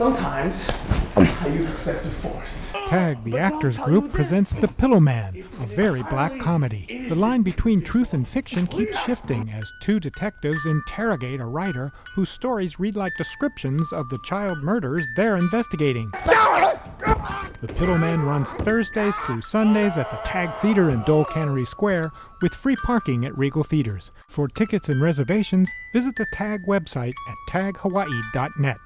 Sometimes I use excessive force. Tag, the actors group, presents The Pillowman, a very black comedy. The line between truth and fiction keeps shifting as two detectives interrogate a writer whose stories read like descriptions of the child murders they're investigating. The Pillowman runs Thursdays through Sundays at the Tag Theater in Dole Cannery Square with free parking at Regal Theaters. For tickets and reservations, visit the Tag website at taghawaii.net.